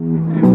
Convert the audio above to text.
Amen.